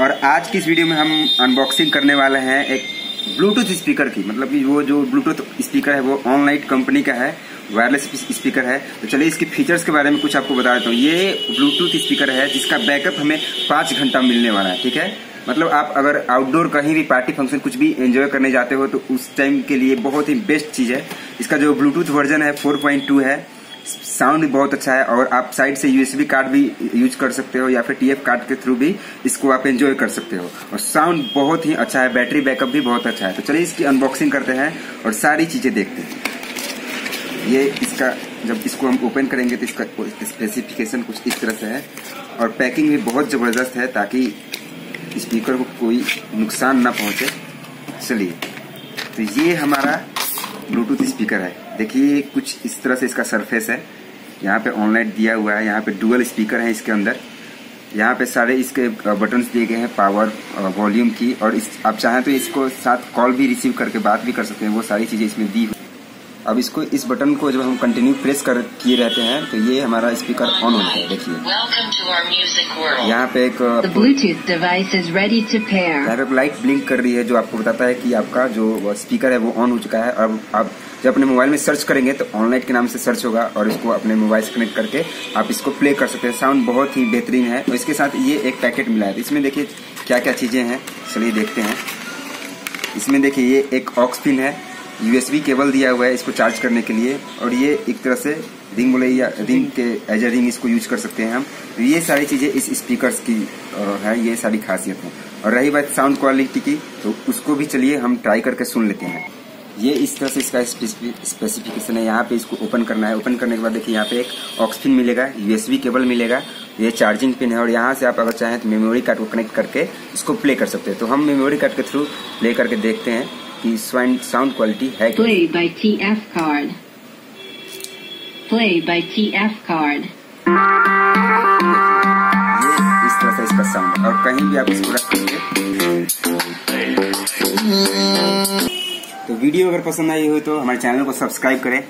और आज की इस वीडियो में हम अनबॉक्सिंग करने वाले हैं एक ब्लूटूथ स्पीकर की। मतलब कि वो जो ब्लूटूथ स्पीकर है, वो ऑनलाइट कंपनी का है वायरलेस स्पीकर है। तो चलिए इसके फीचर्स के बारे में कुछ आपको बता देता हूँ। ये ब्लूटूथ स्पीकर है, जिसका बैकअप हमें पाँच घंटा मिलने वाला है, ठीक है? मतलब आप अगर आउटडोर कहीं भी पार्टी फ़ंक्शन कुछ भी एंजॉय करने जाते हो तो उस टाइम के लिए बहुत ही बेस्ट चीज़ है। इसका जो ब्लूटूथ वर्जन है 4.2 है। साउंड भी बहुत अच्छा है और आप साइड से यूएसबी कार्ड भी यूज़ कर सकते हो या फिर टीएफ कार्ड के थ्रू भी इसको आप एंजॉय कर सकते हो। और साउंड बहुत ही अच्छा है बैटरी बैकअप भी बहुत अच्छा है। तो चलिए इसकी अनबॉक्सिंग करते हैं और सारी चीज़ें देखते हैं। ये इसका, जब इसको हम ओपन करेंगे तो इसका स्पेसिफिकेशन कुछ इस तरह से है। और पैकिंग भी बहुत ज़बरदस्त है ताकि स्पीकर को कोई नुकसान ना पहुँचे। चलिए तो ये हमारा ब्लूटूथ स्पीकर है। देखिए, कुछ इस तरह से इसका सरफेस है। यहाँ पे ऑनलाइन दिया हुआ है। यहाँ पे डुअल स्पीकर है इसके अंदर। यहाँ पे सारे इसके बटन्स दिए गए हैं पावर वॉल्यूम की। और इस, आप चाहें तो इसको साथ कॉल भी रिसीव करके बात भी कर सकते हैं। वो सारी चीज़ें इसमें दी हुई अब इसको इस बटन को जब हम कंटिन्यू प्रेस कर किए रहते हैं तो ये हमारा स्पीकर ऑन होता है देखिए। यहाँ पे एक यहाँ पे लाइट ब्लिंक कर रही है जो आपको बताता है कि आपका जो स्पीकर है वो ऑन हो चुका है। और आप जब अपने मोबाइल में सर्च करेंगे तो ऑनलाइन के नाम से सर्च होगा और इसको अपने मोबाइल से कनेक्ट करके आप इसको प्ले कर सकते हैं। साउंड बहुत ही बेहतरीन है। और इसके साथ ये एक पैकेट मिला है। इसमें देखिए क्या क्या चीज़ें हैं। चलिए देखते हैं। इसमें देखिए ये एक ऑक्स पिन है। यूएसबी केबल दिया हुआ है इसको चार्ज करने के लिए और ये एक तरह से रिंग बोले या रिंग के एज ए रिंग इसको यूज़ कर सकते हैं हम। तो ये सारी चीज़ें इस स्पीकर्स की है, ये सारी खासियत है। और रही बात साउंड क्वालिटी की तो उसको भी चलिए हम ट्राई करके सुन लेते हैं। ये इस तरह से इसका स्पेसिफिकेशन है। यहाँ पे इसको ओपन करना है। ओपन करने के बाद देखिए यहाँ पे एक ऑक्सीजन मिलेगा यूएसबी केबल मिलेगा। ये चार्जिंग पिन है और यहाँ से आप अगर चाहें तो मेमोरी कार्ड को कनेक्ट करके इसको प्ले कर सकते हैं। तो हम मेमोरी कार्ड के थ्रू प्ले करके देखते हैं। कि साउंड क्वालिटी है क्या? Play by TF card. Play by TF card. ये इस तरह से इसका साउंड और कहीं भी आप इसको रख सकते तो वीडियो अगर पसंद आई हो तो हमारे चैनल को सब्सक्राइब करें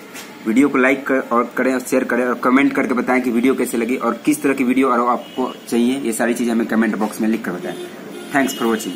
वीडियो को लाइक कर और करें और शेयर करें और कमेंट करके बताएँ कि वीडियो कैसे लगी और किस तरह की वीडियो और आपको चाहिए ये सारी चीज़ें हमें कमेंट बॉक्स में लिख कर बताएँ। Thanks for watching